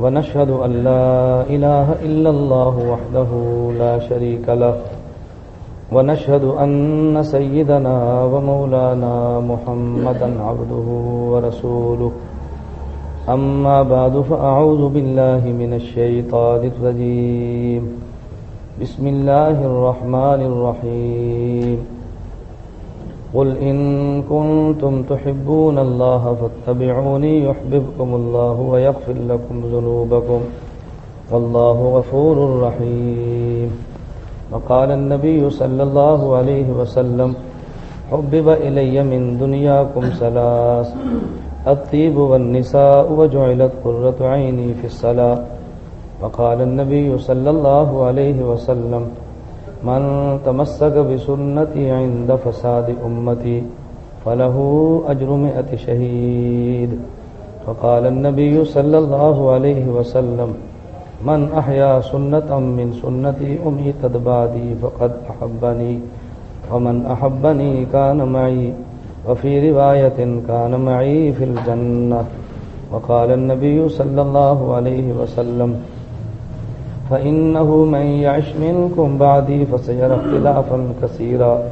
ونشهد أن لا إله إلا الله وحده لا شريك له، ونشهد أن سيدنا ومولانا محمدا عبده ورسوله. أما بعد، فأعوذ بالله من الشيطان الرجيم. بسم الله الرحمن الرحيم. قل إن كنتم تحبون الله فاتبعوني يحببكم الله ويغفر لكم ذنوبكم والله غفور رحيم وقال النبي صلى الله عليه وسلم حبب إلي من دنياكم ثلاث الطيب والنساء وجعلت قرة عيني في الصلاة وقال النبي صلى الله عليه وسلم من تمسك بسنتي عند فساد أمتي فله أجر مئة شهيد وقال النبي صلى الله عليه وسلم من أحيا سنة من سنتي أميتت بعدي فقد أحبني ومن أحبني كان معي وفي رواية كان معي في الجنة وقال النبي صلى الله عليه وسلم فإنه من يعش منكم بعدي فسيرى اختلافا كثيرا.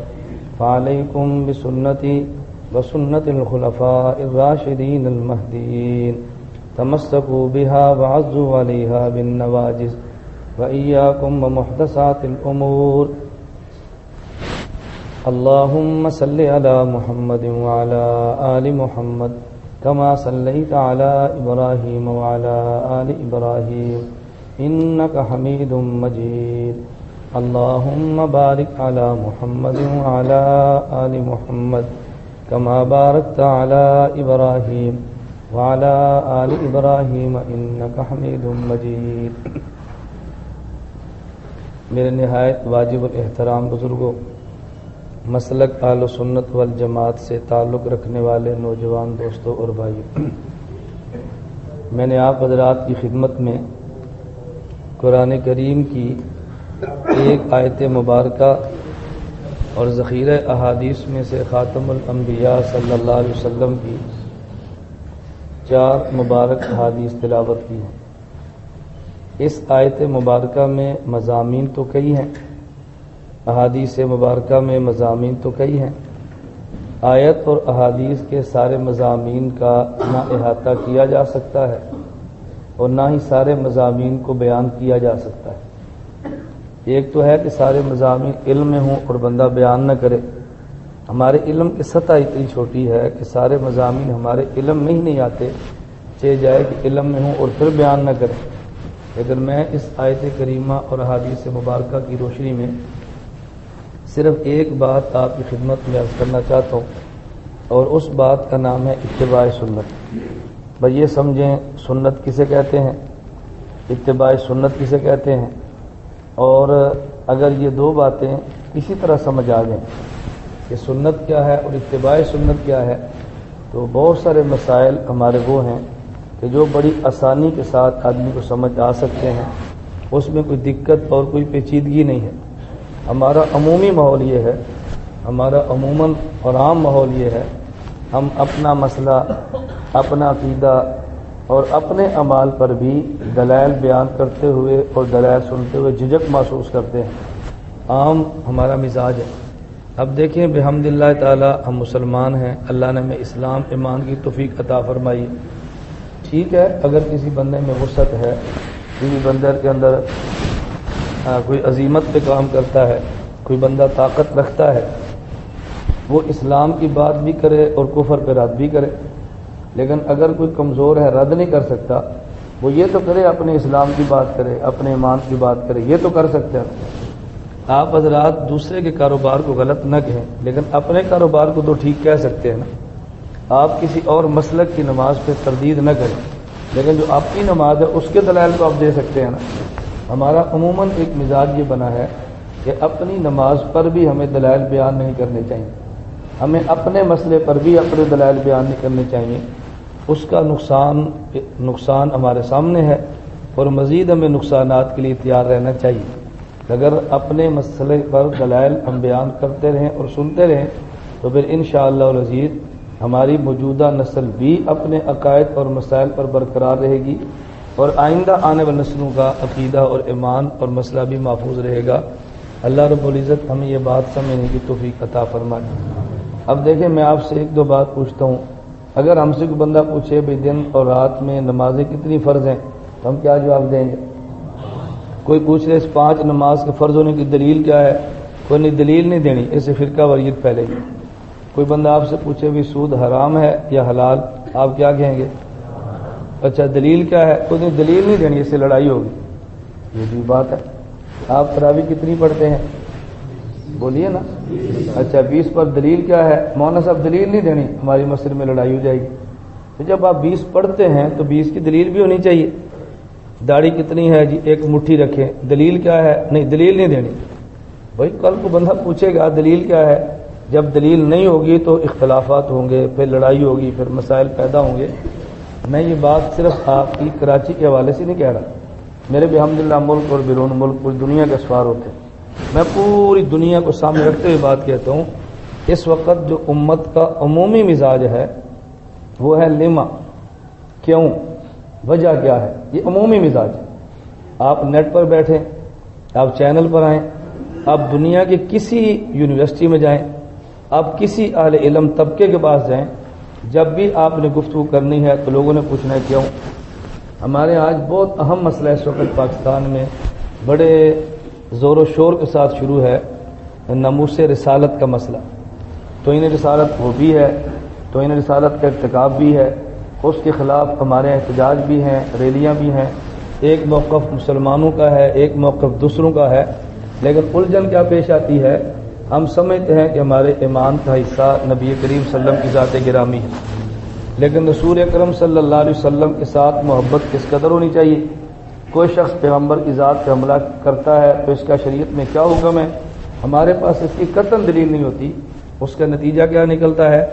فعليكم بسنتي وسنة الخلفاء الراشدين المهديين. تمسكوا بها وعزوا عليها بالنواجز وإياكم ومحدثات الأمور. اللهم صل على محمد وعلى آل محمد كما صليت على إبراهيم وعلى آل إبراهيم. إنك حميد مجيد. اللهم بارك على محمد وعلى آل محمد كما باركت على إبراهيم وعلى آل إبراهيم إنك حميد مجيد. میرے نہایت واجب الاحترام بزرگوں مسلک آل و سنت والجماعت سے تعلق رکھنے والے نوجوان دوستوں اور بھائیوں میں نے آپ حضرات کی خدمت میں قرآن کریم کی ایک آیت مبارکہ اور ذخیرہ احادیث میں سے خاتم الانبیاء صلی اللہ علیہ وسلم کی چار مبارک حادیث تلاوت کی ہیں۔ اس آیت مبارکہ میں مضامین تو کئی ہیں۔ احادیث مبارکہ میں مضامین تو کئی ہیں۔ آیت اور احادیث کے سارے مضامین کا نہ احاطہ کیا جا سکتا ہے۔ اور نہ ہی سارے مضامین کو بیان کیا جا سکتا ہے۔ ایک تو ہے کہ سارے مضامین علم میں ہوں اور بندہ بیان نہ کرے۔ ہمارے علم کی سطح اتنی چھوٹی ہے کہ سارے مضامین ہمارے علم میں ہی نہیں آتے۔ چہ جائے کہ علم میں ہوں اور پھر بیان نہ کرے۔ لیکن میں اس آیت کریمہ اور حادیث مبارکہ کی روشنی میں صرف ایک بات آپ کی خدمت میں عرض کرنا چاہتا ہوں اور اس بات کا نام ہے اتباع سنت۔ بھائی یہ سمجھیں سنت کسے کہتے ہیں؟ اتباع سنت کسے کہتے ہیں؟ اور اگر یہ دو باتیں اسی طرح سمجھ آ جائیں کہ سنت کیا ہے اور اتباع سنت کیا ہے، تو بہت سارے مسائل ہمارے وہ ہیں کہ جو بڑی آسانی کے ساتھ آدمی کو سمجھ آ سکتے ہیں، اس میں کوئی دقت اور کوئی پیچیدگی نہیں ہے۔ ہمارا عمومی ماحول یہ ہے، ہمارا عموماً اور عام ماحول یہ ہے، ہم اپنا مسئلہ اپنا عقیدہ اور اپنے اعمال پر بھی دلائل بیان کرتے ہوئے اور دلائل سنتے ہوئے جھجک محسوس کرتے ہیں۔ عام ہمارا مزاج ہے۔ اب دیکھیں بحمد اللہ تعالی ہم مسلمان ہیں۔ اللہ نے میں اسلام، ایمان کی توفیق عطا فرمائی۔ ٹھیک ہے، اگر کسی بندے میں وسعت ہے، کسی بندے کے اندر کوئی عظیمت پہ کام کرتا ہے، کوئی بندہ طاقت رکھتا ہے، وہ اسلام کی بات بھی کرے اور کفر پہ رد بھی کرے۔ لیکن اگر کوئی کمزور ہے، رد نہیں کر سکتا، وہ یہ تو کرے، اپنے اسلام کی بات کرے، اپنے ایمان کی بات کرے، یہ تو کر سکتے ہیں۔ آپ حضرات دوسرے کے کاروبار کو غلط نہ کہیں، لیکن اپنے کاروبار کو تو ٹھیک کہہ سکتے ہیں نا۔ آپ کسی اور مسلک کی نماز پہ تردید نہ کریں، لیکن جو آپ کی نماز ہے، اس کے دلائل کو آپ دے سکتے ہیں نا۔ ہمارا عموماً ایک مزاج یہ بنا ہے کہ اپنی نماز پر بھی ہمیں دلائل بیان نہیں کرنے چاہیے۔ ہمیں اپنے مسئلے پر بھی اپنے دلائل بیان نہیں کرنے چاہیے۔ اس کا نقصان نقصان ہمارے سامنے ہے اور مزید ہمیں نقصانات کے لیے تیار رہنا چاہیے۔ اگر اپنے مسئلے پر دلائل ہم بیان کرتے رہیں اور سنتے رہیں، تو پھر انشاءاللہ شاء اللہ ہماری موجودہ نسل بھی اپنے عقائد اور مسائل پر برقرار رہے گی اور آئندہ آنے والی نسلوں کا عقیدہ اور ایمان اور مسئلہ بھی محفوظ رہے گا۔ اللہ رب العزت ہمیں یہ بات سمجھنے کی توفیق عطا فرمائے۔ اب دیکھیں، میں آپ سے ایک دو بات پوچھتا ہوں۔ اگر ہم سے کوئی بندہ پوچھے بھائی دن اور رات میں نمازیں کتنی فرض ہیں، تو ہم کیا جواب دیں گے؟ کوئی پوچھ رہے اس پانچ نماز کے فرض ہونے کی دلیل کیا ہے؟ کوئی نہیں دلیل نہیں دینی اسے فرقہ وریت پھیلے گی۔ کوئی بندہ آپ سے پوچھے بھی سود حرام ہے یا حلال، آپ کیا کہیں گے؟ اچھا دلیل کیا ہے؟ کوئی دلیل نہیں دینی، اس سے لڑائی ہوگی۔ یہ بھی بات ہے۔ آپ تراوی کتنی پڑھتے ہیں؟ بولیے نا۔ اچھا بیس پر دلیل کیا ہے؟ مولانا صاحب، دلیل نہیں دینی، ہماری مسجد میں لڑائی ہو جائے گی۔ جب آپ بیس پڑھتے ہیں تو بیس کی دلیل بھی ہونی چاہیے۔ داڑھی کتنی ہے جی؟ ایک مٹھی رکھیں۔ دلیل کیا ہے؟ نہیں، دلیل نہیں دینی۔ بھائی، کل کو بندہ پوچھے گا، دلیل کیا ہے؟ جب دلیل نہیں ہوگی تو اختلافات ہوں گے، پھر لڑائی ہوگی، پھر مسائل پیدا ہوں گے۔ میں یہ بات صرف آپ کی کراچی کے حوالے سے نہیں کہہ رہا۔ میرے بھی الحمد للہ ملک اور بیرون ملک پوری دنیا کے سوار ہوتے ہیں۔ میں پوری دنیا کو سامنے رکھتے ہوئے بات کہتا ہوں، اس وقت جو امت کا عمومی مزاج ہے، وہ ہے لما کیوں؟ وجہ کیا ہے؟ یہ عمومی مزاج ہے۔ آپ نیٹ پر بیٹھیں، آپ چینل پر آئیں، آپ دنیا کے کسی یونیورسٹی میں جائیں، آپ کسی اہل علم طبقے کے پاس جائیں، جب بھی آپ نے گفتگو کرنی ہے تو لوگوں نے پوچھنا ہے کیوں؟ ہمارے آج بہت اہم مسئلہ ہے اس وقت پاکستان میں، بڑے زور و شور کے ساتھ شروع ہے نموس رسالت کا مسئلہ۔ تو انہیں رسالت وہ بھی ہے، تو انہیں رسالت کا ارتکاب بھی ہے، اس کے خلاف ہمارے احتجاج بھی ہیں، ریلیاں بھی ہیں۔ ایک موقف مسلمانوں کا ہے، ایک موقف دوسروں کا ہے۔ لیکن الجھن کیا پیش آتی ہے؟ ہم سمجھتے ہیں کہ ہمارے ایمان کا حصہ نبی کریم صلی اللہ علیہ وسلم کی ذات گرامی ہے۔ لیکن رسول اکرم صلی اللہ علیہ وسلم کے ساتھ محبت کس قدر ہونی چاہیے؟ کوئی شخص پیغمبر کی ذات پہ حملہ کرتا ہے تو اس کا شریعت میں کیا حکم ہے؟ ہمارے پاس اس کی قطن دلیل نہیں ہوتی۔ اس کا نتیجہ کیا نکلتا ہے؟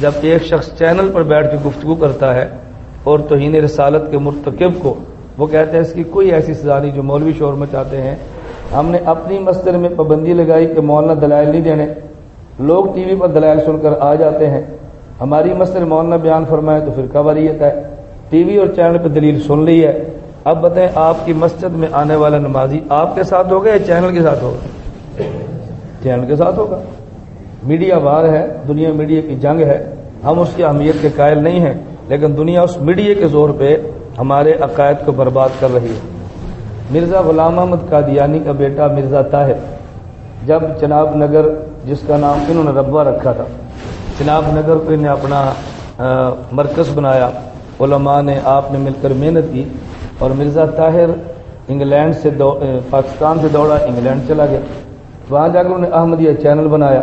جب ایک شخص چینل پر بیٹھ کے گفتگو کرتا ہے اور توہین رسالت کے مرتکب کو، وہ کہتے ہیں اس کی کوئی ایسی سزا نہیں جو مولوی شور میں چاہتے ہیں۔ ہم نے اپنی مسجد میں پابندی لگائی کہ مولانا دلائل نہیں دینے۔ لوگ ٹی وی پر دلائل سن کر آ جاتے ہیں۔ ہماری مسجد مولانا بیان فرمائے تو پھر کبریت ہے؟ ٹی وی اور چینل پہ دلیل سن لی ہے۔ اب بتائیں آپ کی مسجد میں آنے والا نمازی آپ کے ساتھ ہوگا یا چینل کے ساتھ ہوگا؟ چینل کے ساتھ ہوگا۔ میڈیا بار ہے، دنیا میڈیا کی جنگ ہے۔ ہم اس کی اہمیت کے قائل نہیں ہیں، لیکن دنیا اس میڈیا کے زور پہ ہمارے عقائد کو برباد کر رہی ہے۔ مرزا غلام احمد قادیانی کا بیٹا مرزا طاہر، جب چناب نگر، جس کا نام انہوں نے ربا رکھا تھا، چناب نگر کو انہیں اپنا مرکز بنایا، علماء نے آپ نے مل کر محنت کی۔ اور مرزا طاہر انگلینڈ سے دو پاکستان سے دوڑا، انگلینڈ چلا گیا۔ وہاں جا کر انہوں نے احمدیہ چینل بنایا۔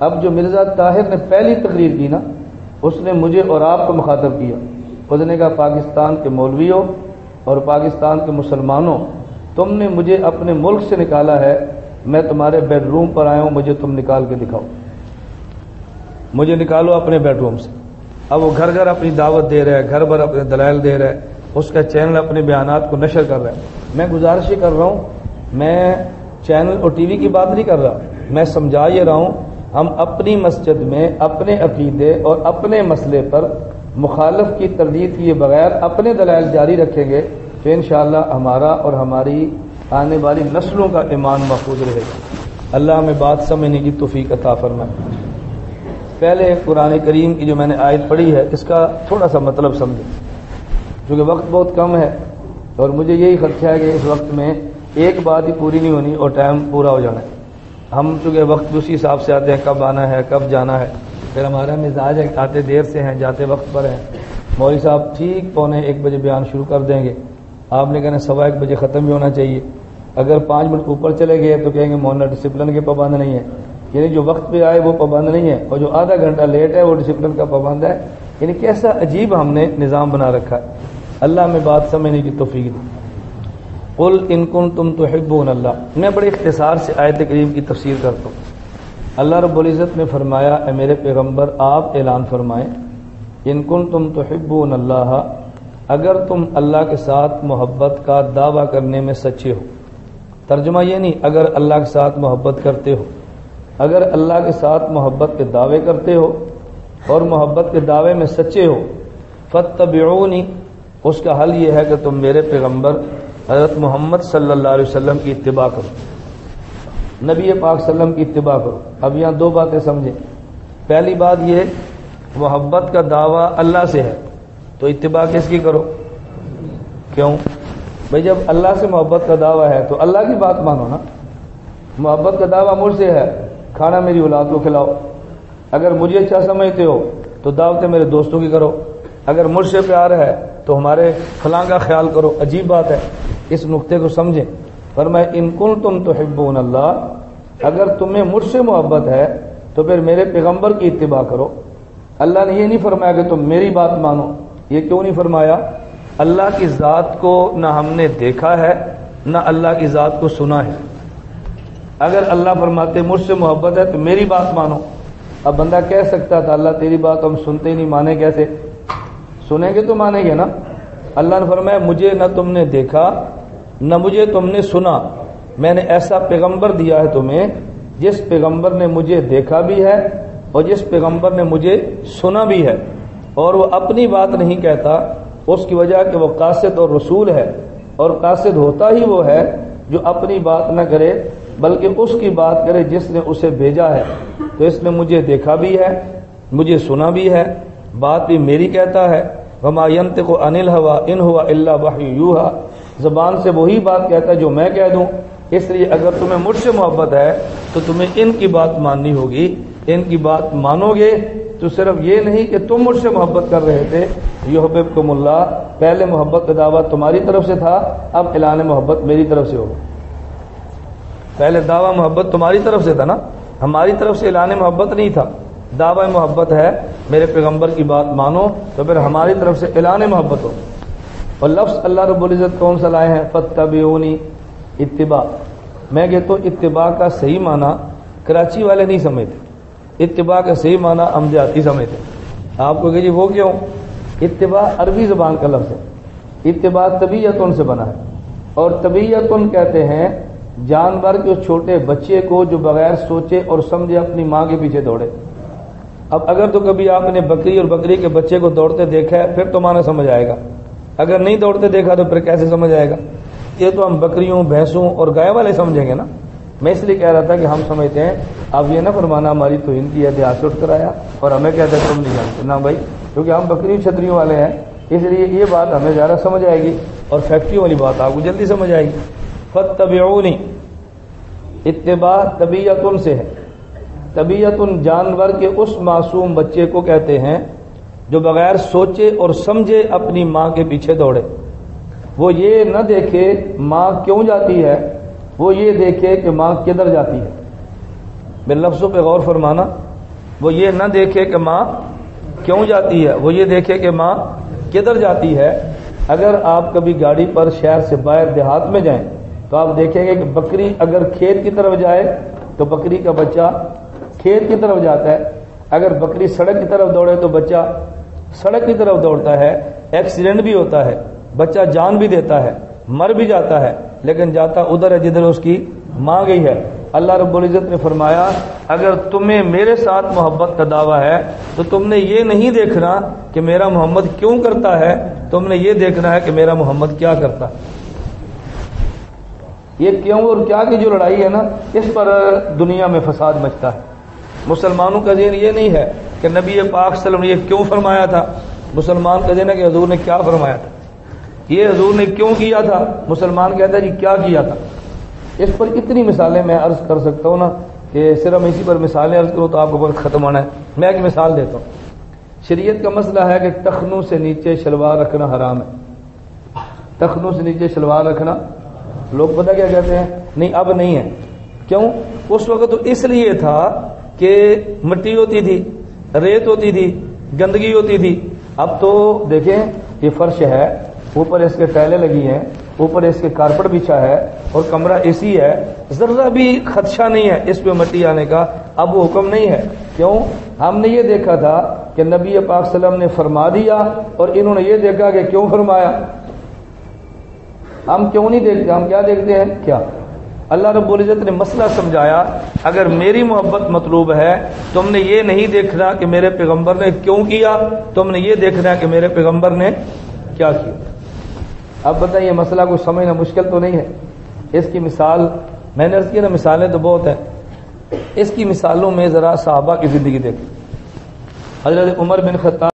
اب جو مرزا طاہر نے پہلی تقریر کی نا، اس نے مجھے اور آپ کو مخاطب کیا۔ اس نے کہا، پاکستان کے مولویوں اور پاکستان کے مسلمانوں، تم نے مجھے اپنے ملک سے نکالا ہے۔ میں تمہارے بیڈ روم پر آیا ہوں، مجھے تم نکال کے دکھاؤ۔ مجھے نکالو اپنے بیڈ روم سے۔ اب وہ گھر گھر اپنی دعوت دے رہا ہے گھر بھر اپنے دلائل دے رہا ہے اس کا چینل اپنے بیانات کو نشر کر رہا ہے میں گزارش ہی کر رہا ہوں، میں چینل اور ٹی وی کی بات نہیں کر رہا۔ میں سمجھا یہ رہا ہوں، ہم اپنی مسجد میں اپنے عقیدے اور اپنے مسئلے پر مخالف کی تردید کیے بغیر اپنے دلائل جاری رکھیں گے تو انشاءاللہ ہمارا اور ہماری آنے والی نسلوں کا ایمان محفوظ رہے گا۔ اللہ ہمیں بات سمجھنے کی توفیق عطا فرمائے۔ پہلے قرآن کریم کی جو میں نے آیت پڑھی ہے، اس کا تھوڑا سا مطلب سمجھیں۔ کیونکہ وقت بہت کم ہے اور مجھے یہی خدشہ ہے کہ اس وقت میں ایک بات ہی پوری نہیں ہونی اور ٹائم پورا ہو جانا ہے۔ ہم چونکہ وقت اسی حساب سے آتے ہیں کب آنا ہے، کب جانا ہے۔ پھر ہمارا مزاج ہے آتے دیر سے ہیں، جاتے وقت پر ہیں۔ مولوی صاحب ٹھیک پونے ایک بجے بیان شروع کر دیں گے۔ آپ نے کہنا سوا ایک بجے ختم بھی ہونا چاہیے۔ اگر پانچ منٹ اوپر چلے گئے تو کہیں گے مولانا ڈسپلن کے پابند نہیں ہے یعنی جو وقت پہ آئے وہ پابند نہیں ہے اور جو آدھا گھنٹہ لیٹ ہے وہ ڈسپلن کا پابند ہے۔ یعنی کیسا عجیب ہم نے نظام بنا رکھا ہے۔ اللہ میں بات سمجھنے کی توفیق دی قل ان کن تم تو اللہ۔ میں بڑے اختصار سے آیت کریم کی تفسیر کرتا ہوں۔ اللہ رب العزت نے فرمایا، اے میرے پیغمبر، آپ اعلان فرمائیں، ان کن تم تو اللہ، اگر تم اللہ کے ساتھ محبت کا دعویٰ کرنے میں سچے ہو۔ ترجمہ یہ نہیں، اگر اللہ کے ساتھ محبت کرتے ہو۔ اگر اللہ کے ساتھ محبت کے دعوے کرتے ہو اور محبت کے دعوے میں سچے ہو فتبعونی اس کا حل یہ ہے کہ تم میرے پیغمبر حضرت محمد صلی اللہ علیہ وسلم کی اتباع کرو۔ نبی پاک وسلم کی اتباع کرو۔ اب یہاں دو باتیں سمجھیں۔ پہلی بات یہ محبت کا دعویٰ اللہ سے ہے۔ تو اتباع کس کی کرو؟ کیوں؟ بھائی جب اللہ سے محبت کا دعویٰ ہے تو اللہ کی بات مانو نا۔ محبت کا دعویٰ مجھ سے ہے۔ کھانا میری اولاد کو کھلاؤ۔ اگر مجھے اچھا سمجھتے ہو تو دعوتیں میرے دوستوں کی کرو۔ اگر مجھ سے پیار ہے تو ہمارے فلاں کا خیال کرو، عجیب بات ہے۔ اس نقطے کو سمجھیں۔ پر میں ان کن تم تو حبون اللہ اگر تمہیں مجھ سے محبت ہے، تو پھر میرے پیغمبر کی اتباع کرو۔ اللہ نے یہ نہیں فرمایا کہ تم میری بات مانو۔ یہ کیوں نہیں فرمایا؟ اللہ کی ذات کو نہ ہم نے دیکھا ہے، نہ اللہ کی ذات کو سنا ہے۔ اگر اللہ فرماتے، مجھ سے محبت ہے، تو میری بات مانو اب بندہ کہہ سکتا تھا، اللہ تیری بات ہم سنتے ہی نہیں، مانے کیسے؟ سنیں گے تو مانیں گے نا؟ اللہ نے فرمایا، مجھے نہ تم نے دیکھا، نہ مجھے تم نے سنا۔ میں نے ایسا پیغمبر دیا ہے تمہیں، جس پیغمبر نے مجھے دیکھا بھی ہے اور جس پیغمبر نے مجھے سنا بھی ہے۔ اور وہ اپنی بات نہیں کہتا، اس کی وجہ کہ وہ قاصد اور رسول ہے۔ اور قاصد ہوتا ہی وہ ہے جو اپنی بات نہ کرے، بلکہ اس کی بات کرے جس نے اسے بھیجا ہے۔ تو اس نے مجھے دیکھا بھی ہے، مجھے سنا بھی ہے۔ بات بھی میری کہتا ہے، وما کو انل ہوا ان ہوا اللہ یوہا زبان سے وہی بات کہتا ہے جو میں کہہ دوں۔ اس لیے اگر تمہیں مجھ سے محبت ہے، تو تمہیں ان کی بات ماننی ہوگی۔ ان کی بات مانو گے تو صرف یہ نہیں کہ تم مجھ سے محبت کر رہے تھے۔ یہ کم اللہ۔ پہلے محبت کا دعویٰ تمہاری طرف سے تھا، اب اعلان محبت میری طرف سے ہوگا پہلے دعویٰ محبت تمہاری طرف سے تھا نا؟ ہماری طرف سے اعلان محبت نہیں تھا۔ دعوی محبت ہے میرے پیغمبر کی بات مانو تو پھر ہماری طرف سے اعلان محبت ہو۔ اور لفظ اللہ رب العزت کون سا لائے ہیں؟ فتبیونی اتباع۔ میں کہتا ہوں اتباع کا صحیح معنی کراچی والے نہیں سمجھتے۔ اتباع کا صحیح معنی امجاتی سمجھتے۔ آپ کو کہ جی وہ کیوں؟ اتباع عربی زبان کا لفظ ہے۔ اتباع طبیعت سے بنا ہے۔ اور طبیعت کہتے ہیں جانور کے اس چھوٹے بچے کو جو بغیر سوچے اور سمجھے اپنی ماں کے پیچھے دوڑے۔ اب اگر تو کبھی آپ نے بکری اور بکری کے بچے کو دوڑتے دیکھا ہے، پھر تو مانا سمجھ آئے گا۔ اگر نہیں دوڑتے دیکھا تو پھر کیسے سمجھ آئے گا؟ یہ تو ہم بکریوں، بھینسوں اور گائے والے سمجھیں گے نا۔ میں اس لیے کہہ رہا تھا کہ ہم سمجھتے ہیں، اب یہ نہ فرمانا ہماری تو ان کی اتہاس اٹھ کر آیا اور ہمیں کہتے ہیں تم نہیں جانتے۔ نہ بھائی، کیونکہ ہم بکری چھتریوں والے ہیں، اس لیے یہ بات ہمیں زیادہ سمجھ آئے گی اور فیکٹریوں والی بات آپ کو جلدی سمجھ آئے گی۔ فت طبعونی اتباع طبیعت سے ہے۔ طبیعت ان جانور کے اس معصوم بچے کو کہتے ہیں جو بغیر سوچے اور سمجھے اپنی ماں کے پیچھے دوڑے۔ وہ یہ نہ دیکھے ماں کیوں جاتی ہے، وہ یہ دیکھے کہ ماں کدھر جاتی ہے۔ میرے لفظوں پہ غور فرمانا، وہ یہ نہ دیکھے کہ ماں کیوں جاتی ہے، وہ یہ دیکھے کہ ماں کدھر جاتی ہے۔ اگر آپ کبھی گاڑی پر شہر سے باہر دیہات میں جائیں تو آپ دیکھیں گے کہ بکری اگر کھیت کی طرف جائے تو بکری کا بچہ کھیت کی طرف جاتا ہے، اگر بکری سڑک کی طرف دوڑے تو بچہ سڑک کی طرف دوڑتا ہے، ایکسیڈنٹ بھی ہوتا ہے، بچہ جان بھی دیتا ہے، مر بھی جاتا ہے، لیکن جاتا ادھر ہے جدھر اس کی ماں گئی ہے۔ اللہ رب العزت نے فرمایا، اگر تمہیں میرے ساتھ محبت کا دعویٰ ہے، تو تم نے یہ نہیں دیکھنا کہ میرا محمد کیوں کرتا ہے، تم نے یہ دیکھنا ہے کہ میرا محمد کیا کرتا۔ ہے یہ کیوں اور کیا کی جو لڑائی ہے نا، اس پر دنیا میں فساد مچتا ہے۔ مسلمانوں کا ذہن یہ نہیں ہے کہ نبی پاک صلی اللہ علیہ وسلم نے یہ کیوں فرمایا تھا؟ مسلمان کا ذہن ہے کہ حضور نے کیا فرمایا تھا؟ یہ حضور نے کیوں کیا تھا؟ مسلمان کہتا ہے جی کیا کیا تھا؟ اس پر اتنی مثالیں میں عرض کر سکتا ہوں نا کہ صرف اسی پر مثالیں عرض کروں تو آپ کو بہت ختم ہونا ہے۔ میں ایک مثال دیتا ہوں۔ شریعت کا مسئلہ ہے کہ تخنوں سے نیچے شلوار رکھنا حرام ہے۔ تخنوں سے نیچے شلوار رکھنا، لوگ پتہ کیا کہتے ہیں؟ نہیں، اب نہیں ہے۔ کیوں؟ اس وقت تو اس لیے تھا کہ مٹی ہوتی تھی، ریت ہوتی تھی، گندگی ہوتی تھی۔ اب تو دیکھیں، یہ فرش ہے، اوپر اس کے ٹائلیں لگی ہیں، اوپر اس کے کارپٹ بچھا ہے اور کمرہ اے سی ہے۔ ذرا بھی خدشہ نہیں ہے اس پہ مٹی آنے کا۔ اب وہ حکم نہیں ہے۔ کیوں؟ ہم نے یہ دیکھا تھا کہ نبی پاک صلی اللہ علیہ وسلم نے فرما دیا اور انہوں نے یہ دیکھا کہ کیوں فرمایا۔ ہم کیوں نہیں دیکھتے؟ ہم کیا دیکھتے ہیں؟ کیا؟ اللہ رب العزت نے مسئلہ سمجھایا، اگر میری محبت مطلوب ہے تم نے یہ نہیں دیکھنا کہ میرے پیغمبر نے کیوں کیا تم نے یہ دیکھنا کہ میرے پیغمبر نے کیا کیا۔ اب بتائیے مسئلہ کو سمجھنا مشکل تو نہیں ہے۔ اس کی مثال، میں نے کیا نا، مثالیں تو بہت ہیں۔ اس کی مثالوں میں ذرا صحابہ کی زندگی دیکھیں۔ حضرت عمر بن خطاب